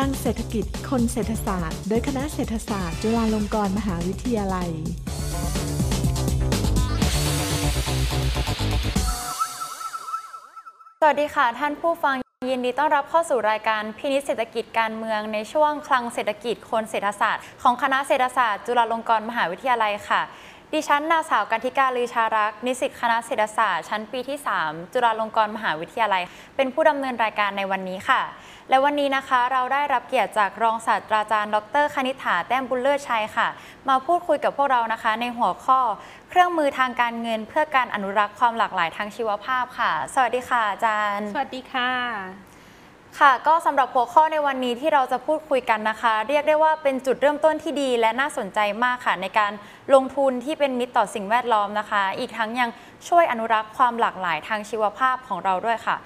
สร้างเศรษฐกิจ คนเศรษฐศาสตร์ โดยคณะเศรษฐศาสตร์ จุฬาลงกรณ์มหาวิทยาลัย สวัสดีค่ะท่านผู้ฟังยินดีต้อนรับเข้าสู่รายการพินิจเศรษฐกิจการเมืองในช่วงคลังเศรษฐกิจคนเศรษฐศาสตร์ ของคณะเศรษฐศาสตร์ จุฬาลงกรณ์มหาวิทยาลัยค่ะ ดิฉันนางสาวกันธิกาลือชารัก นิสิตคณะเศรษฐศาสตร์ชั้นปีที่ 3 จุฬาลงกรณ์มหาวิทยาลัย เป็นผู้ดำเนินรายการในวันนี้ค่ะ และวันนี้นะคะเราได้รับเกียรติจากรองศาสตราจารย์ ดรคณิษฐาแต้มบุญเลิศชัยค่ะ มาพูดคุยกับพวกเรานะคะ ในหัวข้อ เครื่องมือทางการเงิน เพื่อการอนุรักษ์ความหลากหลายทางชีวภาพค่ะ สวัสดีค่ะอาจารย์ สวัสดีค่ะ ค่ะก็สำหรับหัวข้อในวันนี้ที่เราจะพูดคุยกันนะคะ เรียกได้ว่าเป็นจุดเริ่มต้นที่ดีและน่าสนใจมากค่ะ ในการลงทุนที่เป็นมิตรต่อสิ่งแวดล้อมนะคะ อีกทั้งยังช่วยอนุรักษ์ความหลากหลายทางชีวภาพของเราด้วยค่ะ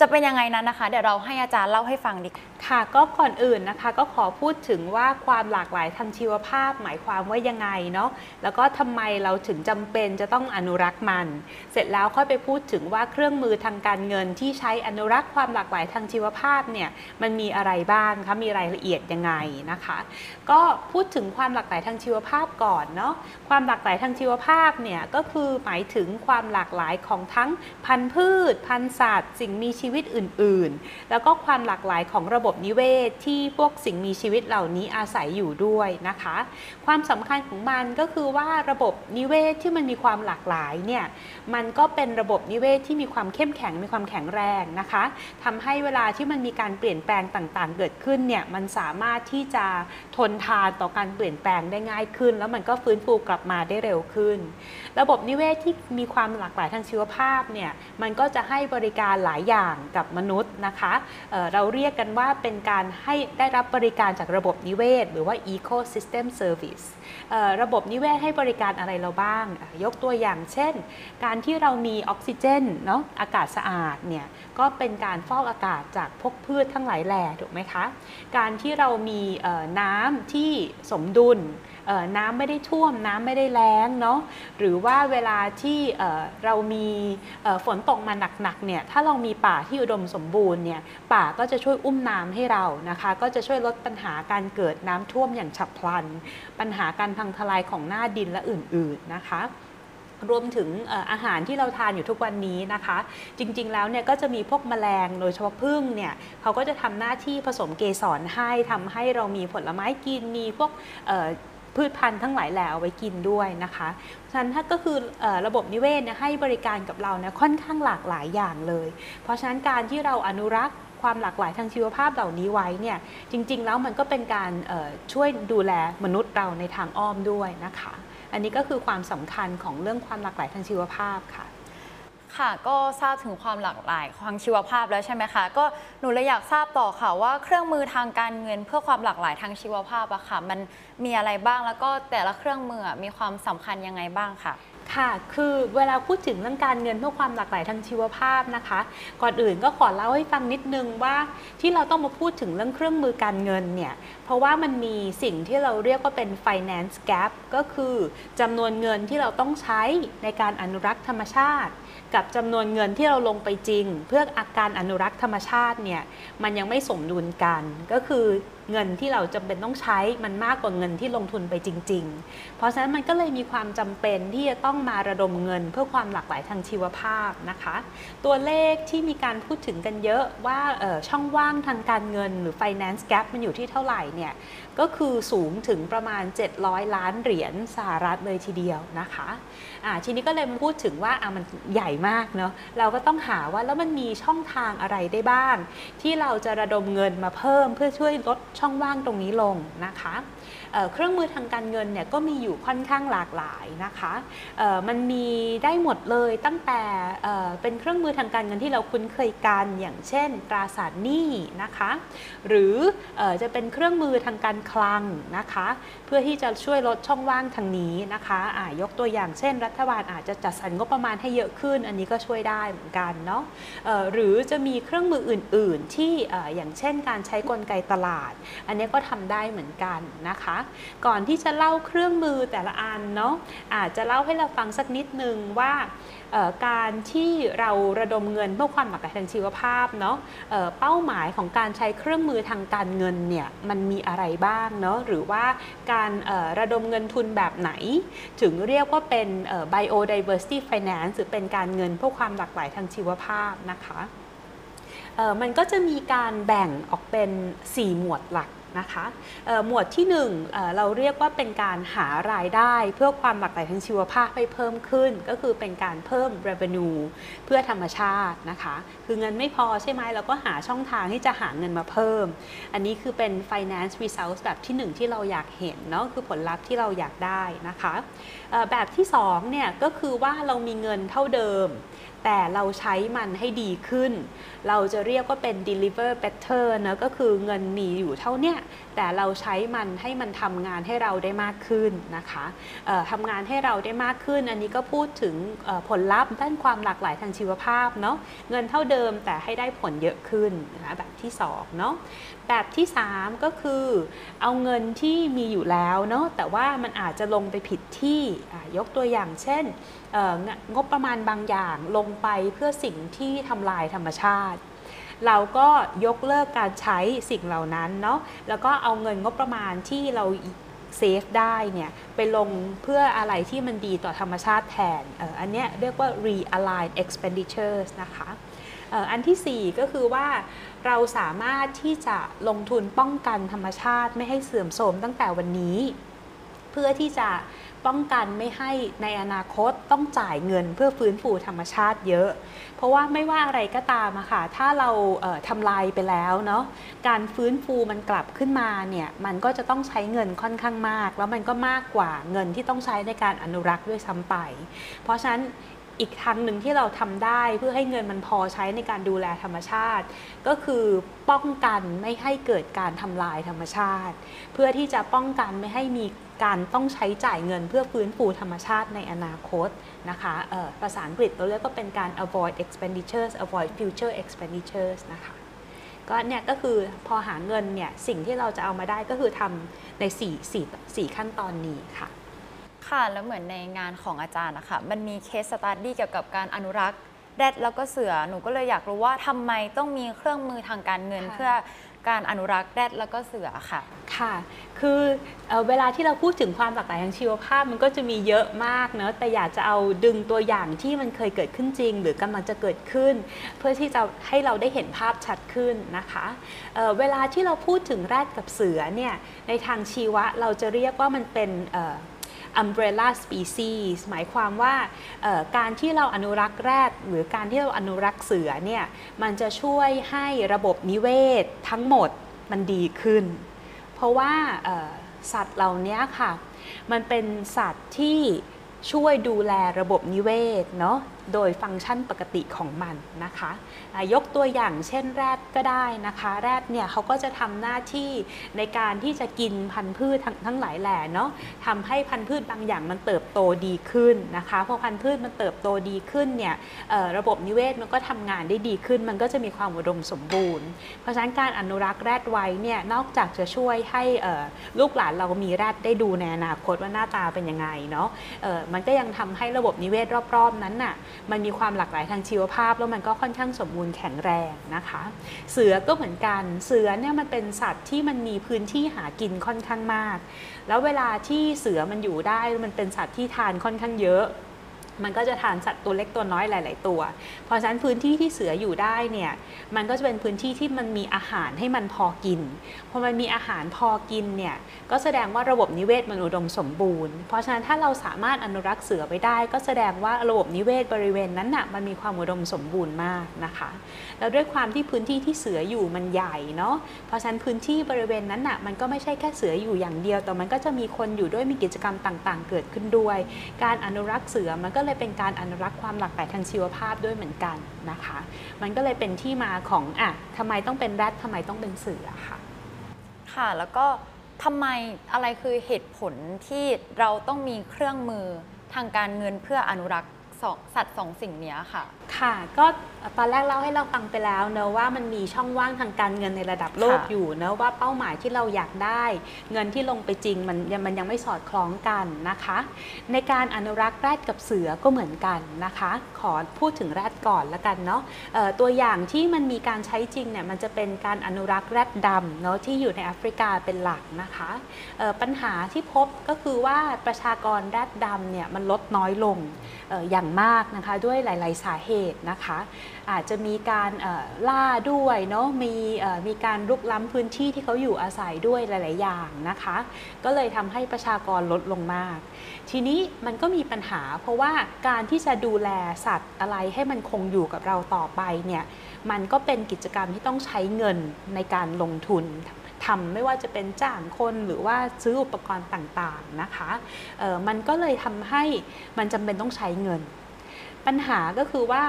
จะเป็นยังไงนั้นนะคะ เดี๋ยวเราให้อาจารย์เล่าให้ฟังดีค่ะก็ก่อนอื่นนะคะก็ขอพูดถึงว่าความหลากหลายทางชีวภาพ หมายความว่ายังไงเนาะแล้วก็ทำไมเราถึงจำเป็นจะต้องอนุรักษ์มัน เสร็จแล้วค่อยไปพูดถึงว่าเครื่องมือทางการเงินที่ใช้อนุรักษ์ความหลากหลายทางชีวภาพเนี่ยมันมีอะไรบ้างคะมีรายละเอียดยังไงนะคะ ก็พูดถึงความหลากหลายทางชีวภาพก่อนเนาะความหลากหลายทางชีวภาพเนี่ยก็คือหมายถึงความหลากหลายของทั้งพันธุ์พืช พันธุ์สัตว์ สิ่งมีชีวิตอื่นๆ แล้วก็ความหลากหลายของระบบนิเวศที่พวกสิ่งมีชีวิตเหล่านี้อาศัยอยู่ด้วยนะคะ ความสำคัญของมันก็คือว่าระบบนิเวศที่มันมีความหลากหลายเนี่ยมันก็เป็นระบบนิเวศที่มีความเข้มแข็งมีความแข็งแรงนะคะทำให้เวลาที่มันมีการเปลี่ยนแปลงต่างๆ เกิดขึ้นเนี่ยมันสามารถที่จะทนทานต่อการเปลี่ยนแปลงได้ง่ายขึ้น แล้วมันก็ฟื้นฟูกลับมาได้เร็วขึ้น ระบบนิเวศที่มีความหลากหลายทางชีวภาพเนี่ยมันก็จะให้บริการหลายอย่างกับมนุษย์นะคะเเราเรียกกันว่าเป็นการให้ได้รับบริการจากระบบนิเวศ หรือว่า ecosystem service ระบบนิเวศให้บริการอะไรเราบ้าง ยกตัวอย่างเช่น การที่เรามีออกซิเจนเนาะอากาศสะอาดเนี่ยก็เป็นการฟอกอากาศจากพวกพืชทั้งหลายแหล่ถูกไหมคะ การที่เรามีน้ำที่สมดุล น้ำไม่ได้ท่วมน้ำไม่ได้แล้งเนาะหรือว่าเวลาที่เรามีฝนตกมาหนักๆเนี่ยถ้าเรามีป่าที่อุดมสมบูรณ์เนี่ยป่าก็จะช่วยอุ้มน้ำให้เรานะคะ ก็จะช่วยลดปัญหาการเกิดน้ำท่วมอย่างฉับพลัน ปัญหาการพังทลายของหน้าดินและอื่นๆนะคะรวมถึงอาหารที่เราทานอยู่ทุกวันนี้นะคะ จริงๆแล้วเนี่ยก็จะมีพวกแมลงโดยเฉพาะพึ่งเนี่ยเขาก็จะทำหน้าที่ผสมเกสรให้ทำให้เรามีผลไม้กินมีพวก พืชพันธุ์ทั้งหลายแหล่เอาไว้กินด้วยนะคะฉะนั้นถ้าก็คือระบบนิเวศให้บริการกับเราเนี่ยค่อนข้างหลากหลายอย่างเลย เพราะฉะนั้นการที่เราอนุรักษ์ความหลากหลายทางชีวภาพเหล่านี้ไว้เนี่ยจริง ๆ แล้วมันก็เป็นการช่วยดูแลมนุษย์เราในทางอ้อมด้วยนะคะ อันนี้ก็คือความสำคัญของเรื่องความหลากหลายทางชีวภาพค่ะ ค่ะ ก็ทราบถึงความหลากหลายทางชีวภาพแล้วใช่ไหมคะ ก็หนูเลยอยากทราบต่อค่ะว่าเครื่องมือทางการเงินเพื่อความหลากหลายทางชีวภาพอะค่ะ มันมีอะไรบ้างแล้วก็แต่ละเครื่องมือมีความสำคัญยังไงบ้างค่ะค่ะ คือเวลาพูดถึงเรื่องการเงินเพื่อความหลากหลายทางชีวภาพนะคะ ก่อนอื่นก็ขอเล่าให้ฟังนิดนึงว่าที่เราต้องมาพูดถึงเรื่องเครื่องมือการเงินเนี่ย เพราะว่ามันมีสิ่งที่เราเรียกว่าเป็น finance gap ก็คือจำนวนเงินที่เราต้องใช้ในการอนุรักษ์ธรรมชาติ กับจำนวนเงินที่เราลงไปจริง เพื่ออาการอนุรักษ์ธรรมชาติเนี่ยมันยังไม่สมดุลกันก็คือ เงินที่เราจำเป็นต้องใช้มันมากกว่าเงินที่ลงทุนไปจริง ๆ เพราะฉะนั้นมันก็เลยมีความจำเป็นที่จะต้องมาระดมเงินเพื่อความหลากหลายทางชีวภาพนะคะ ตัวเลขที่มีการพูดถึงกันเยอะว่าช่องว่างทางการเงินหรือ finance gap มันอยู่ที่เท่าไหร่เนี่ยก็คือสูงถึงประมาณ 700 ล้านเหรียญสหรัฐเลยทีเดียวนะคะทีนี้ก็เลยมาพูดถึงว่าอ่ามันใหญ่มากเนาะเราก็ต้องหาว่าแล้วมันมีช่องทางอะไรได้บ้าง ที่เราจะระดมเงินมาเพิ่มเพื่อช่วยลดช่องว่างตรงนี้ลงนะคะ เครื่องมือทางการเงินเนี่ยก็มีอยู่ค่อนข้างหลากหลายนะคะมันมีได้หมดเลยตั้งแต่เป็นเครื่องมือทางการเงินที่เราคุ้นเคยกันอย่างเช่น ตราสารหนี้นะคะหรือจะเป็นเครื่องมือทางการคลังนะคะ เพื่อที่จะช่วยลดช่องว่างทางนี้นะคะะยกตัวอย่างเช่น รัฐบาลอาจจะจัดสรรงบประมาณให้เยอะขึ้น อันนี้ก็ช่วยได้เหมือนกันเนาะหรือจะมีเครื่องมืออื่น ๆ ที่อย่างเช่นการใช้กลไกตลาด อันนี้ก็ทำได้เหมือนกันนะคะก่อนที่จะเล่าเครื่องมือแต่ละอันเนาะอาจจะเล่าให้เราฟังสักนิดนึงว่าการที่เราระดมเงินเพื่อความหลากหลายทางชีวภาพเนาะเป้าหมายของการใช้เครื่องมือทางการเงินเนี่ยมันมีอะไรบ้างเนาะหรือว่าการระดมเงินทุนแบบไหน ถึงเรียกว่าเป็น biodiversity finance หรือเป็นการเงินเพื่อความหลากหลายทางชีวภาพนะคะมันก็จะมีการแบ่งออกเป็น 4 หมวดหลัก นะคะหมวดที่1เราเรียกว่าเป็นการหารายได้ เพื่อความหลากหลายทางชีวภาพให้เพิ่มขึ้น ก็คือเป็นการเพิ่ม revenue เพื่อธรรมชาตินะคะ คือเงินไม่พอใช่ไหมเราก็หาช่องทางที่จะหาเงินมาเพิ่ม อันนี้คือเป็น finance results แบบที่ 1 ที่เราอยากเห็นเนาะคือผลลัพธ์ที่เราอยากได้นะคะแบบที่2เนี่ยก็คือว่าเรามีเงินเท่าเดิม แต่เราใช้มันให้ดีขึ้น เราจะเรียกว่าเป็น deliver better นะก็คือเงินมีอยู่เท่าเนี้ยแต่เราใช้มันให้มันทำงานให้เราได้มากขึ้นนะคะทำงานให้เราได้มากขึ้น อันนี้ก็พูดถึงผลลัพธ์ด้านความหลากหลายทางชีวภาพเนาะเงินเท่าเดิมแต่ให้ได้ผลเยอะขึ้นนะแบบที่2เนาะแบบที่ 3 ก็คือเอาเงินที่มีอยู่แล้วเนาะแต่ว่ามันอาจจะลงไปผิดที่ยกตัวอย่างเช่น งบประมาณบางอย่างลงไปเพื่อสิ่งที่ทำลายธรรมชาติ เราก็ยกเลิกการใช้สิ่งเหล่านั้นเนาะแล้วก็เอาเงินงบประมาณที่เราเซฟได้เนี่ยไปลงเพื่ออะไรที่มันดีต่อธรรมชาติแทนอออันนี้เรียกว่า realign expenditures นะคะอันที่ 4 ก็คือว่าเราสามารถที่จะลงทุนป้องกันธรรมชาติไม่ให้เสื่อมโทรมตั้งแต่วันนี้ เพื่อที่จะ ป้องกันไม่ให้ในอนาคตต้องจ่ายเงินเพื่อฟื้นฟูธรรมชาติเยอะ เพราะว่าไม่ว่าอะไรก็ตามอะค่ะ ถ้าเราเทำลายไปแล้วเนาะ การฟื้นฟูมันกลับขึ้นมาเนี่ย มันก็จะต้องใช้เงินค่อนข้างมาก แล้วมันก็มากกว่าเงินที่ต้องใช้ในการอนุรักษ์ด้วยซ้ำไป เพราะฉะนั้นอีกทางหนึ่งที่เราทำได้เพื่อให้เงินมันพอใช้ในการดูแลธรรมชาติ ก็คือป้องกันไม่ให้เกิดการทำลายธรรมชาติ เพื่อที่จะป้องกันไม่ให้มี การต้องใช้จ่ายเงินเพื่อฟื้นฟูธรรมชาติในอนาคตนะคะภาษาอังกฤษเราเรียกก็เป็นการ avoid expenditures avoid future expenditures นะคะก็เนี่ยก็คือพอหาเงินเนี่ยสิ่งที่เราจะเอามาได้ก็คือทำใน4 4 4ขั้นตอนนี้ค่ะ ค่ะแล้วเหมือนในงานของอาจารย์นะคะมันมีเคสสตัดดี้เกี่ยวกับการอนุรักษ์แรดแล้วก็เสือหนูก็เลยอยากรู้ว่าทำไมต้องมีเครื่องมือทางการเงินเพื่อ การอนุรักษ์แรดแล้วก็เสือค่ะ ค่ะ คือเอเวลาที่เราพูดถึงความหลากหลายทางชีวภาพมันก็จะมีเยอะมากเนะแต่อยากจะเอาดึงตัวอย่างที่มันเคยเกิดขึ้นจริง หรือกำลังจะเกิดขึ้น เพื่อที่จะให้เราได้เห็นภาพชัดขึ้นนะคะเเวลาที่เราพูดถึงแรดกับเสือเนี่ยในทางชีวะเราจะเรียกว่ามันเป็น umbrella species หมายความว่าการที่เราอนุรักษ์แรดหรือการที่เราอนุรักษ์เสือเนี่ยมันจะช่วยให้ระบบนิเวศทั้งหมดมันดีขึ้น เพราะว่าสัตว์เหล่านี้ค่ะ มันเป็นสัตว์ที่ช่วยดูแลระบบนิเวศเนาะ โดยฟังก์ชันปกติของมันนะคะยกตัวอย่างเช่นแรดก็ได้นะคะ แรดเนี่ยเขาก็จะทำหน้าที่ในการที่จะกินพันธุ์พืชทั้งทั้งหลายแหล่เนาะทำให้พันธุ์พืชบางอย่างมันเติบโตดีขึ้นนะคะพอพันธุ์พืชมันเติบโตดีขึ้นเนี่ยระบบนิเวศมันก็ทำงานได้ดีขึ้น มันก็จะมีความอุดมสมบูรณ์ เพราะฉะนั้นการอนุรักษ์แรดไว้เนี่ยนอกจากจะช่วยให้ลูกหลานเรามีแรดได้ดูในอนาคตว่าหน้าตาเป็นยังไงเนาะมันก็ยังทำให้ระบบนิเวศรอบๆนั้นน่ะมันมีความหลากหลายทางชีวภาพ แล้วมันก็ค่อนข้างสมบูรณ์แข็งแรงนะคะ เสือก็เหมือนกันเสือเนี่ยมันเป็นสัตว์ที่มันมีพื้นที่หากินค่อนข้างมาก แล้วเวลาที่เสือมันอยู่ได้มันเป็นสัตว์ที่ทานค่อนข้างเยอะ มันก็จะทานสัตว์ตัวเล็กตัวน้อยหลาย ๆ ตัว เพราะฉะนั้นพื้นที่ที่เสืออยู่ได้เนี่ยมันก็จะเป็นพื้นที่ที่มันมีอาหารให้มันพอกินพอมันมีอาหารพอกินเนี่ยก็แสดงว่าระบบนิเวศมันอุดมสมบูรณ์ เพราะฉะนั้นถ้าเราสามารถอนุรักษ์เสือไปได้ ก็แสดงว่าระบบนิเวศบริเวณนั้นน่ะมันมีความอุดมสมบูรณ์มากนะคะ แล้วด้วยความที่พื้นที่ที่เสืออยู่มันใหญ่เนาะเพราะฉะนั้นพื้นที่บริเวณนั้นน่ะมันก็ไม่ใช่แค่เสืออยู่อย่างเดียว แต่มันก็จะมีคนอยู่ด้วยมีกิจกรรมต่าง ๆ เกิดขึ้นด้วย การอนุรักษ์เสือมันก็เลยเป็นการอนุรักษ์ความหลากหลายทางชีวภาพด้วยเหมือนกันนะคะ มันก็เลยเป็นที่มาของอะทำไมต้องเป็นแรดทำไมต้องเป็นเสือค่ะ ค่ะแล้วก็ทำไมอะไรคือเหตุผลที่เราต้องมีเครื่องมือทางการเงินเพื่ออนุรักษ์สัตว์สองสิ่งนี้ค่ะ ค่ะ ก็ ตอนแรกเล่าให้เราฟังไปแล้วเนอะว่ามันมีช่องว่างทางการเงินในระดับโลกค่ะอยู่เนอะว่าเป้าหมายที่เราอยากได้ เงินที่ลงไปจริงมันยังมันยังไม่สอดคล้องกันนะคะ ในการอนุรักษ์แรดกับเสือก็เหมือนกันนะคะ ขอพูดถึงแรดก่อนละกันเนาะเอ่อตัวอย่างที่มันมีการใช้จริงเนี่ยมันจะเป็นการอนุรักษ์แรดดำเนาะที่อยู่ในแอฟริกาเป็นหลักนะคะเอ่อปัญหาที่พบก็คือว่าประชากรแรดดำเนี่ยมันลดน้อยลงเอ่ออย่างมากนะคะด้วยหลาย ๆ สาเหตุนะคะ อาจจะมีการล่าด้วยเนาะมีมีการรุกล้ำพื้นที่ที่เขาอยู่อาศัยด้วยหลาย ๆ อย่างนะคะ ก็เลยทำให้ประชากรลดลงมาก ทีนี้มันก็มีปัญหา เพราะว่าการที่จะดูแลสัตว์อะไรให้มันคงอยู่กับเราต่อไปเนี่ยมันก็เป็นกิจกรรมที่ต้องใช้เงินในการลงทุนทำไม่ว่าจะเป็นจ้างคนหรือว่าซื้ออุปกรณ์ต่างๆนะคะออมันก็เลยทำให้มันจำเป็นต้องใช้เงิน ปัญหาก็คือว่า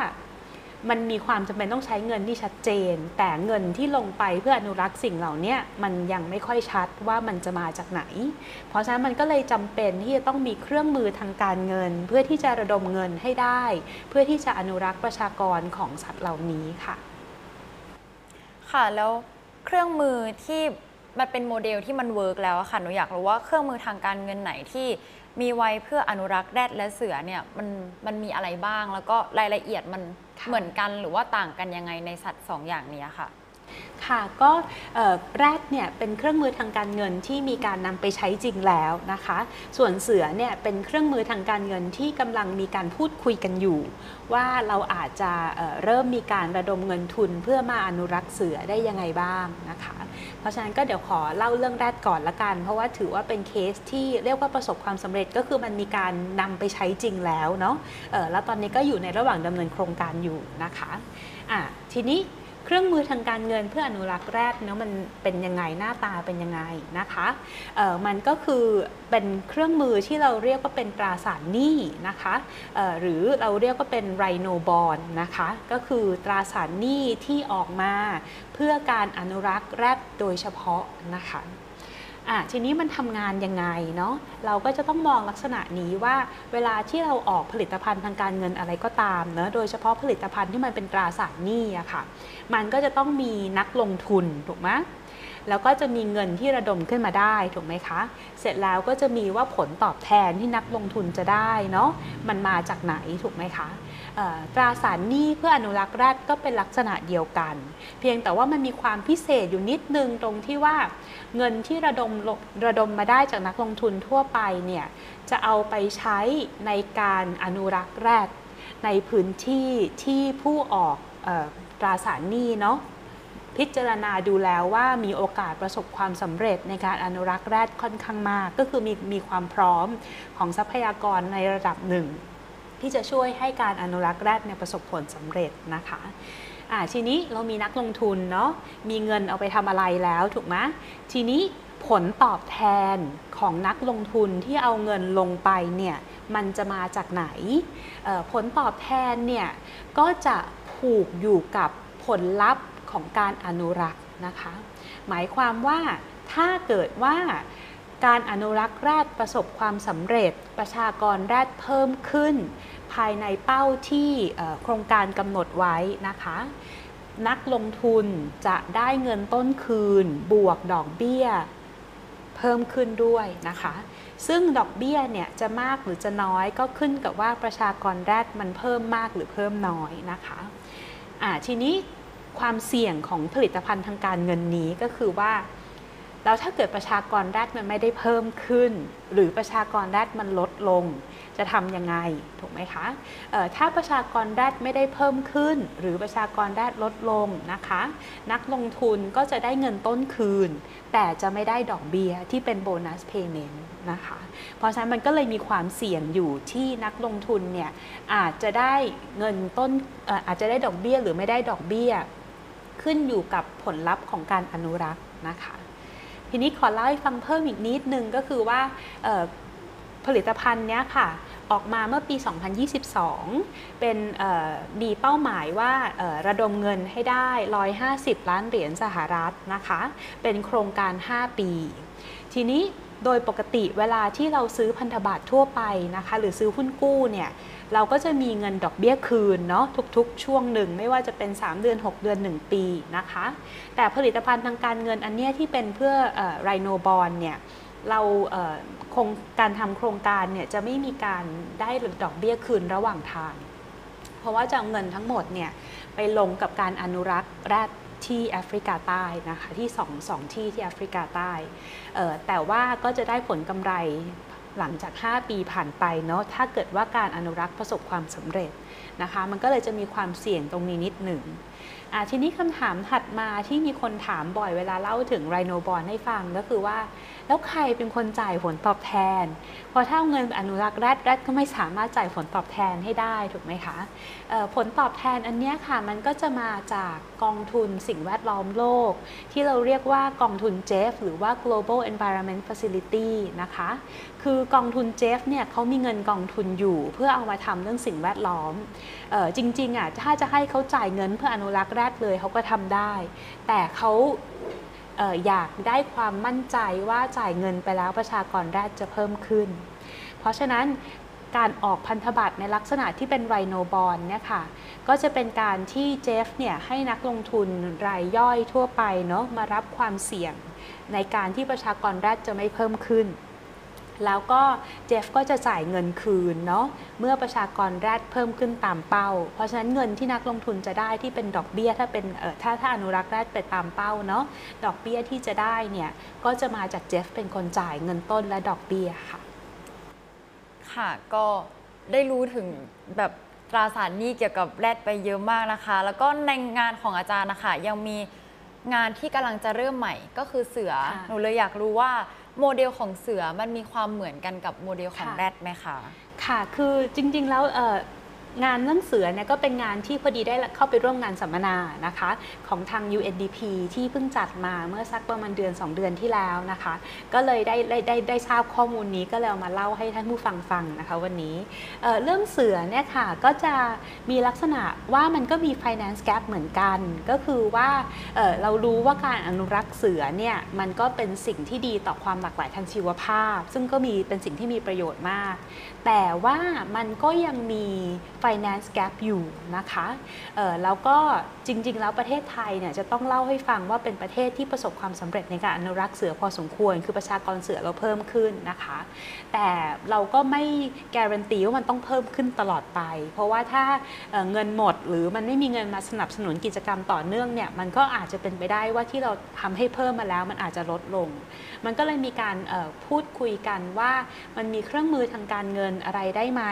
มันมีความจำเป็นต้องใช้เงินที่ชัดเจน แต่เงินที่ลงไปเพื่ออนุรักษ์สิ่งเหล่านี้มันยังไม่ค่อยชัดว่ามันจะมาจากไหน เพราะฉะนั้นมันก็เลยจำเป็นที่จะต้องมีเครื่องมือทางการเงิน เพื่อที่จะระดมเงินให้ได้ เพื่อที่จะอนุรักษ์ประชากรของสัตว์เหล่านี้ค่ะ ค่ะแล้วเครื่องมือที่มันเป็นโมเดลที่มัน work แล้วค่ะหนูอยากรู้ว่าเครื่องมือทางการเงินไหนที่มีไว้เพื่ออนุรักษ์แรดและเสือเนี่ยมันมันมีอะไรบ้างแล้วก็รายละเอียดมัน เหมือนกันหรือว่าต่างกันยังไงในสัตว์สองอย่างนี้ค่ะ ค่ะก็แรดเนี่ยเป็นเครื่องมือทางการเงินที่มีการนำไปใช้จริงแล้วนะคะ ส่วนเสือเนี่ยเป็นเครื่องมือทางการเงินที่กำลังมีการพูดคุยกันอยู่ ว่าเราอาจจะเเริ่มมีการระดมเงินทุนเพื่อมาอนุรักษ์เสือได้ยังไงบ้างนะคะ เพราะฉะนั้นก็เดี๋ยวขอเล่าเรื่องแรดก่อนละกัน เพราะว่าถือว่าเป็นเคสที่เรียกว่าประสบความสำเร็จก็คือมันมีการนำไปใช้จริงแล้วเนาะแล้วตอนนี้ก็อยู่ในระหว่างดำเนินโครงการอยู่นะคะะทีนี้ เครื่องมือทางการเงินเพื่ออนุรักษ์แรดเนาะมันเป็นยังไงหน้าตาเป็นยังไงนะคะเอ่อมันก็คือเป็นเครื่องมือที่เราเรียกว่าเป็นตราสารหนี้นะคะเอ่อหรือเราเรียกว่าเป็นไรโนบอลนะคะก็คือตราสารหนี้ที่ออกมาเพื่อการอนุรักษ์แรดโดยเฉพาะนะคะ อะทีนี้มันทำงานยังไงเนาะเราก็จะต้องมองลักษณะนี้ว่าเวลาที่เราออกผลิตภัณฑ์ทางการเงินอะไรก็ตามเนะโดยเฉพาะผลิตภัณฑ์ที่มันเป็นตราสารหนี้อะค่ะ มันก็จะต้องมีนักลงทุนถูกไหมแล้วก็จะมีเงินที่ระดมขึ้นมาได้ถูกไหมคะ เสร็จแล้วก็จะมีว่าผลตอบแทนที่นักลงทุนจะได้เนาะมันมาจากไหนถูกไหมคะ ตราสารหนี้เพื่ออนุรักษ์แรดก็เป็นลักษณะเดียวกัน เพียงแต่ว่ามันมีความพิเศษอยู่นิดนึงตรงที่ว่าเงินที่ระดมระดมมาได้จากนักลงทุนทั่วไปเนี่ยจะเอาไปใช้ในการอนุรักษ์แรดในพื้นที่ที่ผู้ออกออตราสารหนี้เนาะพิจารณาดูแล้วว่ามีโอกาสประสบความสำเร็จในการอนุรักษ์แรดค่อนข้างมาก ก็คือมีมีความพร้อมของทรัพยากรในระดับหนึ่ง ที่จะช่วยให้การอนุรักษ์แรดเนี่ยประสบผลสำเร็จนะคะอ่าทีนี้เรามีนักลงทุนเนาะมีเงินเอาไปทำอะไรแล้วถูกไหมทีนี้ผลตอบแทนของนักลงทุนที่เอาเงินลงไปเนี่ยมันจะมาจากไหน ผลตอบแทนเนี่ยก็จะผูกอยู่กับผลลัพธ์ของการอนุรักษ์นะคะ หมายความว่าถ้าเกิดว่า การอนุรักษ์แรดประสบความสำเร็จ ประชากรแรดเพิ่มขึ้น ภายในเป้าที่โครงการกำหนดไว้นะคะ นักลงทุนจะได้เงินต้นคืน บวกดอกเบี้ย เพิ่มขึ้นด้วยนะคะ ซึ่งดอกเบี้ยเนี่ยจะมากหรือจะน้อยก็ขึ้นกับว่าประชากรแรดมันเพิ่มมากหรือเพิ่มน้อยนะคะอ่าทีนี้ความเสี่ยงของผลิตภัณฑ์ทางการเงินนี้ก็คือว่า แล้วถ้าเกิดประชากรแรดมันไม่ได้เพิ่มขึ้น หรือประชากรแรดมันลดลง จะทำยังไงถูกไหมคะถ้าประชากรแรดไม่ได้เพิ่มขึ้น หรือประชากรแรดลดลงนะคะ นักลงทุนก็จะได้เงินต้นคืน แต่จะไม่ได้ดอกเบี้ยที่เป็นโบนัสเพย์เมนต์นะคะ เพราะฉะนั้นมันก็เลยมีความเสี่ยงอยู่ที่นักลงทุนเนี่ยอาจจะได้เงินต้นอออาจจะได้ดอกเบี้ย หรือไม่ได้ดอกเบี้ย ขึ้นอยู่กับผลลัพธ์ของการอนุรักษ์นะคะ ทีนี้ขอเล่าให้ฟังเพิ่มอีกนิดนึงก็คือว่าผลิตภัณฑ์เนี้ยค่ะออกมาเมื่อปี 2022 เป็นมีเป้าหมายว่าระดมเงินให้ได้ 150 ล้านเหรียญสหรัฐนะคะ เป็นโครงการ 5 ปี ทีนี้ โดยปกติเวลาที่เราซื้อพันธบัตรทั่วไปนะคะ หรือซื้อหุ้นกู้เนี่ยเราก็จะมีเงินดอกเบี้ยคืนเนาะทุกๆ ช่วงหนึ่ง ไม่ว่าจะเป็น 3 เดือน 6 เดือน 1 ปีนะคะ แต่ผลิตภัณฑ์ทางการเงินอันเนี้ยที่เป็นเพื่อไรโนบอลเนี่ยเราคงการทำโครงการเนี่ยจะไม่มีการได้ดอกเบี้ยคืนระหว่างทาง เพราะว่าจะเอาเงินทั้งหมดเนี่ยไปลงกับการอนุรักษ์แรด ที่แอฟริกาใต้นะคะที่สองสองที่ที่แอฟริกาใต้ แต่ว่าก็จะได้ผลกำไรหลังจาก 5 ปีผ่านไปเนาะถ้าเกิดว่าการอนุรักษ์ประสบความสำเร็จนะคะ มันก็เลยจะมีความเสี่ยงตรงนี้นิดหนึ่งทีนี้คำถามถัดมาที่มีคนถามบ่อยเวลาเล่าถึงไรโนบอลให้ฟังก็คือว่า แล้วใครเป็นคนจ่ายผลตอบแทน เพอถ้าเงินอนุรักษ์แรดแรดก็ไม่สามารถจ่ายผลตอบแทนให้ได้ถูกไหมคะ ผลตอบแทนอันนี้ค่ะมันก็จะมาจากกองทุนสิ่งแวดล้อมโลก ที่เราเรียกว่ากองทุนเจฟหรือว่า global environment facility นะคะ คือกองทุนเจฟเนี่ยเขามีเงินกองทุนอยู่เพื่อเอามาทำเรื่องสิ่งแวดล้อมจริงๆอะถ้าจะให้เขาจ่ายเงินเพื่ออนุรักษ์แรดเลยเขาก็ทำได้ แต่เขา อยากได้ความมั่นใจว่าจ่ายเงินไปแล้วประชากรแรกจะเพิ่มขึ้น เพราะฉะนั้นการออกพันธบัตรในลักษณะที่เป็นไรโนบอลเนี่ยค่ะก็จะเป็นการที่เจฟเนี่ยให้นักลงทุนรายย่อยทั่วไปเนาะมารับความเสี่ยง ในการที่ประชากรแรกจะไม่เพิ่มขึ้น แล้วก็เจฟก็จะจ่ายเงินคืนเนาะเมื่อประชากรแรดเพิ่มขึ้นตามเป้า เพราะฉะนั้นเงินที่นักลงทุนจะได้ที่เป็นดอกเบี้ยถ้าเป็นเออถ้าถ้าอนุรักษ์แรดไปตามเป้าเนาะดอกเบี้ยที่จะได้เนี่ยก็จะมาจากเจฟเป็นคนจ่ายเงินต้นและดอกเบี้ยค่ะค่ะก็ได้รู้ถึงแบบตราสารหนี้เกี่ยวกับแรดไปเยอะมากนะคะ แล้วก็ในงานของอาจารย์นะคะยังมีงานที่กำลังจะเริ่มใหม่ก็คือเสือ หนูเลยอยากรู้ว่า โมเดลของเสือมันมีความเหมือนกันกับโมเดลของแรดไหมคะ ค่ะ คือจริงๆ แล้ว งานเรื่องเสือเนี่ยก็เป็นงานที่พอดีได้เข้าไปร่วมงานสัมมนานะคะของทาง UNDP ที่เพิ่งจัดมาเมื่อสักประมาณเดือน 2 เดือนที่แล้วนะคะ ก็เลยได้ได้ได้ได้ทราบข้อมูลนี้ก็เลยเอามาเล่าให้ท่านผู้ฟังฟังนะคะวันนี้เเรื่องเสือเนี่ยค่ะก็จะมีลักษณะว่ามันก็มี finance gap เหมือนกัน ก็คือว่าเเรารู้ว่าการอนุรักษ์เสือเนี่ยมันก็เป็นสิ่งที่ดีต่อความหลากหลายทางชีวภาพ ซึ่งก็มีเป็นสิ่งที่มีประโยชน์มาก แต่ว่ามันก็ยังมี finance gap อยู่นะคะแล้วก็จริง ๆ แล้วประเทศไทยเนี่ยจะต้องเล่าให้ฟังว่าเป็นประเทศที่ประสบความสำเร็จในการอนุรักษ์เสือพอสมควร คือประชากรเสือเราเพิ่มขึ้นนะคะ แต่เราก็ไม่การันตีว่ามันต้องเพิ่มขึ้นตลอดไป เพราะว่าถ้าเงินหมดหรือมันไม่มีเงินมาสนับสนุนกิจกรรมต่อเนื่องเนี่ยมันก็อาจจะเป็นไปได้ว่าที่เราทำให้เพิ่มมาแล้วมันอาจจะลดลง มันก็เลยมีการพูดคุยกันว่ามันมีเครื่องมือทางการเงินอะไรได้ไหม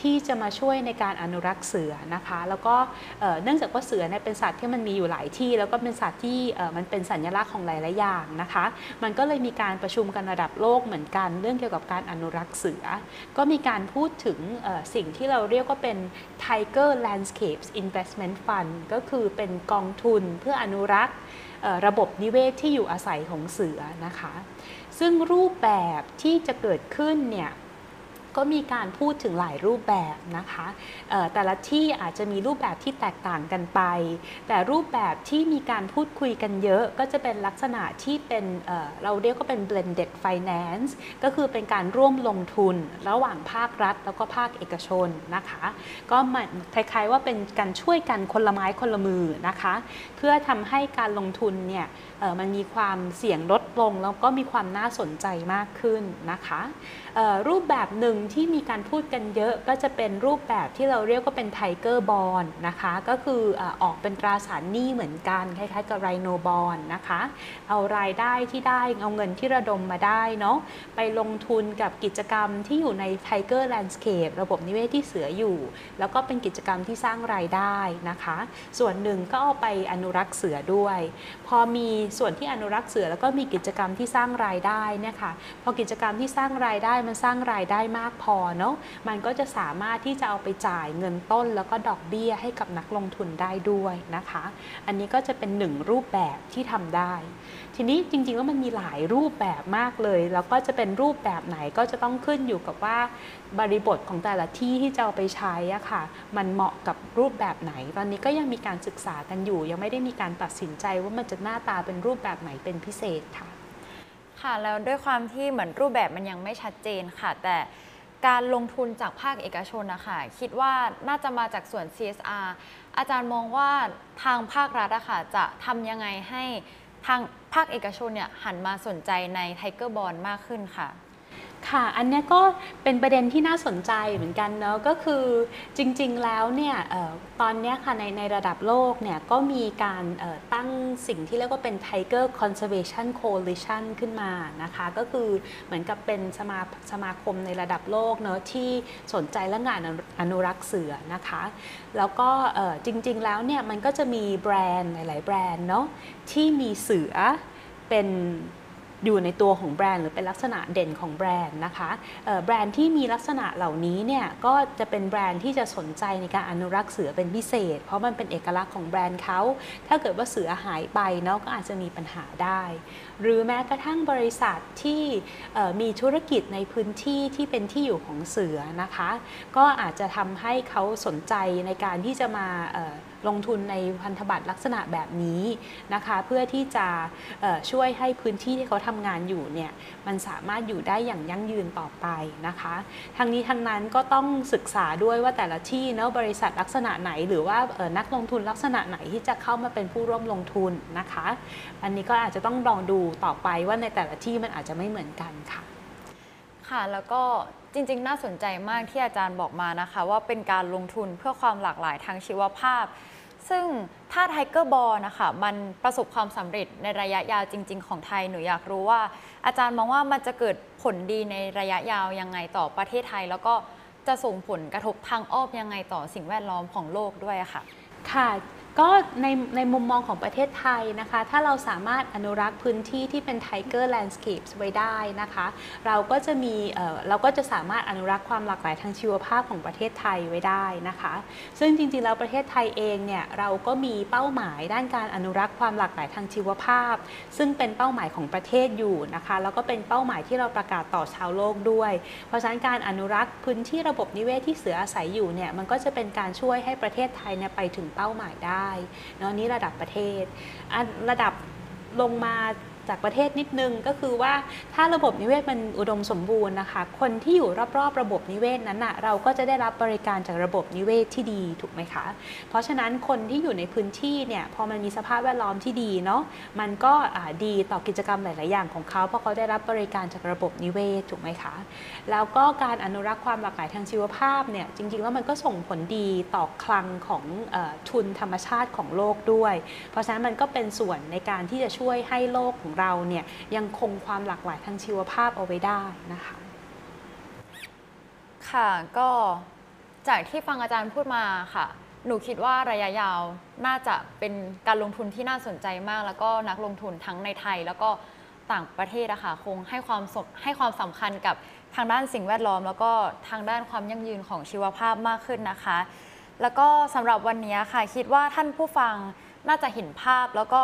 ที่จะมาช่วยในการอนุรักษ์เสือนะคะ แล้วก็เนื่องจากว่าเสือเนี่ยเป็นสัตว์ที่มันมีอยู่หลายที่ แล้วก็เป็นสัตว์ที่มันเป็นสัญลักษณ์ของหลายๆอย่างนะคะ มันก็เลยมีการประชุมกันระดับโลกเหมือนกัน เรื่องเกี่ยวกับการอนุรักษ์เสือ ก็มีการพูดถึงสิ่งที่เราเรียกว่าเป็น Tiger Landscapes Investment Fund ก็คือเป็นกองทุนเพื่ออนุรักษ์ ระบบนิเวศที่อยู่อาศัยของเสือนะคะ ซึ่งรูปแบบที่จะเกิดขึ้นเนี่ย ก็มีการพูดถึงหลายรูปแบบนะคะแต่ละที่อาจจะมีรูปแบบที่แตกต่างกันไป แต่รูปแบบที่มีการพูดคุยกันเยอะ ก็จะเป็นลักษณะที่เป็นเราเรียกก็เป็น blended finance ก็คือเป็นการร่วมลงทุนระหว่างภาครัฐ แล้วก็ภาคเอกชนนะคะ ก็มันคล้ายๆว่าเป็นการช่วยกันคนละไม้คนละมือนะคะ เพื่อทำให้การลงทุนเนี่ยมันมีความเสี่ยงลดลงแล้วก็มีความน่าสนใจมากขึ้นนะคะรูปแบบหนึ่งที่มีการพูดกันเยอะก็จะเป็นรูปแบบที่เราเรียกว่าเป็นไทเกอร์บอลนะคะ ก็คือออกเป็นตราสารหนี้เหมือนกัน คล้ายๆกับ Rhino Bond นะคะ เอารายได้ที่ได้เอาเงินที่ระดมมาได้เนาะไปลงทุนกับกิจกรรมที่อยู่ใน Tiger Landscape ระบบนิเวศที่เสืออยู่ แล้วก็เป็นกิจกรรมที่สร้างรายได้นะคะ ส่วนหนึ่งก็เอาไปอนุรักษ์เสือด้วย พอมีส่วนที่อนุรักษ์เสือแล้วก็มีกิจกรรมที่สร้างรายได้เนี่ยค่ะพอกิจกรรมที่สร้างรายได้มันสร้างรายได้มากากพอเนาะมันก็จะสามารถที่จะเอาไปจ่ายเงินต้น แล้วก็ดอกเบี้ยให้กับนักลงทุนได้ด้วยนะคะ อันนี้ก็จะเป็นหนึ่งรูปแบบที่ทำได้ ทีนี้จริงๆแล้วมันมีหลายรูปแบบมากเลย แล้วก็จะเป็นรูปแบบไหนก็จะต้องขึ้นอยู่กับว่าบริบทของแต่ละที่ที่จะเอาไปใช้อะค่ะ มันเหมาะกับรูปแบบไหน ตอนนี้ก็ยังมีการศึกษากันอยู่ ยังไม่ได้มีการตัดสินใจว่ามันจะหน้าตาเป็นรูปแบบไหนเป็นพิเศษค่ะ ค่ะ แล้วด้วยความที่เหมือนรูปแบบมันยังไม่ชัดเจนค่ะ แต่ การลงทุนจากภาคเอกชนนะคะคิดว่าน่าจะมาจากส่วน CSR อาจารย์มองว่าทางภาครัฐอะค่ะจะทำยังไงให้ทางภาคเอกชนเนี่ยหันมาสนใจในไทเกอร์บอลมากขึ้นค่ะ ค่ะ อันเนี้ยก็เป็นประเด็นที่น่าสนใจเหมือนกันเนาะก็คือจริงๆแล้วเนี่ยออตอนเนี้ยค่ะในในระดับโลกเนี่ยก็มีการตั้งสิ่งที่เรียกว่าเป็น Tiger Conservation Coalition ขึ้นมานะคะ ก็คือเหมือนกับเป็นสมาสมาคมในระดับโลกเนาะที่สนใจเรื่องงานอนุรักษ์เสือนะคะ แล้วก็จริงๆแล้วเนี่ยมันก็จะมีแบรนด์หลายๆแบรนด์เนาะที่มีเสือเป็น อยู่ในตัวของแบรนด์หรือเป็นลักษณะเด่นของแบรนด์นะคะแบรนด์ที่มีลักษณะเหล่านี้เนี่ยก็จะเป็นแบรนด์ที่จะสนใจในการอนุรักษ์เสือเป็นพิเศษ เพราะมันเป็นเอกลักษณ์ของแบรนด์เขาถ้าเกิดว่าเสือหายไปเนาะก็อาจจะมีปัญหาได้ หรือแม้กระทั่งบริษัทที่มีธุรกิจในพื้นที่ที่เป็นที่อยู่ของเสือนะคะ ก็อาจจะทำให้เขาสนใจในการที่จะมา ลงทุนในพันธบัตรลักษณะแบบนี้นะคะ เพื่อที่จะช่วยให้พื้นที่ที่เขาทำงานอยู่เนี่ยมันสามารถอยู่ได้อย่างยั่งยืนต่อไปนะคะทั้งนี้ทั้งนั้นก็ต้องศึกษาด้วยว่าแต่ละที่เนาะบริษัทลักษณะไหน หรือว่านักลงทุนลักษณะไหนที่จะเข้ามาเป็นผู้ร่วมลงทุนนะคะ อันนี้ก็อาจจะต้องลองดูต่อไปว่าในแต่ละที่มันอาจจะไม่เหมือนกันค่ะ ค่ะแล้วก็จริง ๆ น่าสนใจมากที่อาจารย์บอกมานะคะ ว่าเป็นการลงทุนเพื่อความหลากหลายทางชีวภาพ ซึ่งถ้าไทเกอร์บอลนะคะมันประสบความสำเร็จในระยะยาวจริง ๆ ของไทยหนูอยากรู้ว่า อาจารย์มองว่ามันจะเกิดผลดีในระยะยาวยังไงต่อประเทศไทย แล้วก็จะส่งผลกระทบทางอ้อมยังไงต่อสิ่งแวดล้อมของโลกด้วยค่ะ ค่ะ ก็ในในมุมมองของประเทศไทยนะคะ ถ้าเราสามารถอนุรักษ์พื้นที่ที่เป็น Tiger Landscapes ไว้ได้นะคะ เราก็จะมีเราก็จะสามารถอนุรักษ์ความหลากหลายทางชีวภาพของประเทศไทยไว้ได้นะคะ ซึ่งจริงๆแล้วประเทศไทยเองเนี่ยเราก็มีเป้าหมายด้านการอนุรักษ์ความหลากหลายทางชีวภาพ ซึ่งเป็นเป้าหมายของประเทศอยู่นะคะ แล้วก็เป็นเป้าหมายที่เราประกาศต่อชาวโลกด้วย เพราะฉะนั้นการอนุรักษ์พื้นที่ระบบนิเวศที่เสืออาศัยอยู่เนี่ยมันก็จะเป็นการช่วยให้ประเทศไทยเนี่ยไปถึงเป้าหมายได้เนาะนี้ระดับประเทศ ระดับลงมา จากประเทศนิดนึงก็คือว่าถ้าระบบนิเวศมันอุดมสมบูรณ์นะคะ คนที่อยู่รอบๆ ระบบนิเวศนั้นนะเราก็จะได้รับบริการจากระบบนิเวศที่ดีถูกไหมคะ เพราะฉะนั้นคนที่อยู่ในพื้นที่เนี่ยพอมันมีสภาพแวดล้อมที่ดีเนาะมันก็ดีต่อกิจกรรมหลาย ๆ อย่างของเขาเพราะเขาได้รับบริการจากระบบนิเวศถูกไหมคะ แล้วก็การอนุรักษ์ความหลากหลายทางชีวภาพเนี่ยจริง ๆ แล้วมันก็ส่งผลดีต่อคลังของทุนธรรมชาติของโลกด้วย เพราะฉะนั้นมันก็เป็นส่วนในการที่จะช่วยให้โลกของเราเนี่ยยังคงความหลากหลายทางชีวภาพเอาไว้ได้นะคะ ค่ะก็จากที่ฟังอาจารย์พูดมาค่ะ หนูคิดว่าระยะยาวน่าจะเป็นการลงทุนที่น่าสนใจมาก แล้วก็นักลงทุนทั้งในไทย แล้วก็ต่างประเทศอะค่ะคงให้ความสให้ความสำคัญกับทางด้านสิ่งแวดล้อม แล้วก็ทางด้านความยั่งยืนของชีวภาพมากขึ้นนะคะ แล้วก็สำหรับวันนี้ค่ะ คิดว่าท่านผู้ฟังน่าจะเห็นภาพแล้วก็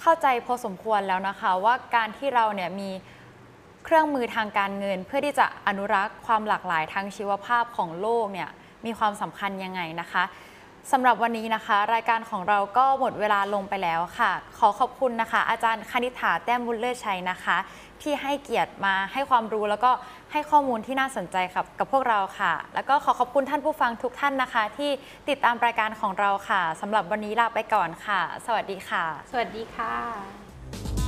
เข้าใจพอสมควรแล้วนะคะ ว่าการที่เราเนี่ยมีเครื่องมือทางการเงิน เพื่อที่จะอนุรักษ์ความหลากหลายทางชีวภาพของโลกเนี่ยมีความสำคัญยังไงนะคะสำหรับวันนี้นะคะ รายการของเราก็หมดเวลาลงไปแล้วค่ะ ขอขอบคุณนะคะ อาจารย์คณิ t าแต้มบุญเลิศชัยนะคะ ที่ให้เกียรติมาให้ความรู้แล้วก็ ให้ข้อมูลที่น่าสนใจครับกับพวกเราค่ะ แล้วก็ขอขอบคุณท่านผู้ฟังทุกท่านนะคะ ที่ติดตามรายการของเราค่ะสำหรับวันนี้ลาไปก่อนค่ะ สวัสดีค่ะ สวัสดีค่ะ